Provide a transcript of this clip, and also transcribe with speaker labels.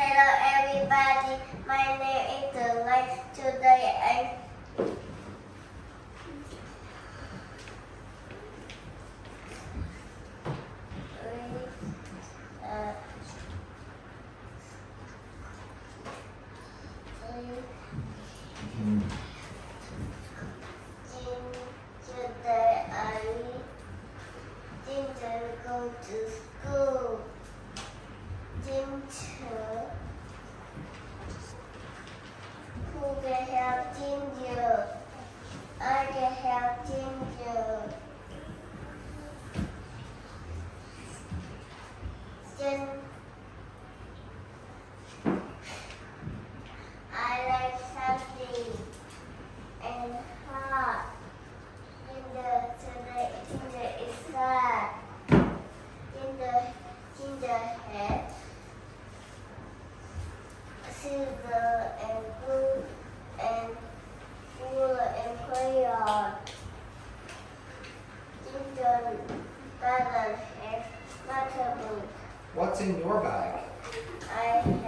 Speaker 1: Hello everybody, my name is Delay. Today I uh, Today I Ginger go to school. Ginger. Who can help Ginger? I can help Ginger. Gin. I like something and hot. Ginger Ginger is sad. Ginger Ginger has silver and blue
Speaker 2: What's in your bag? I have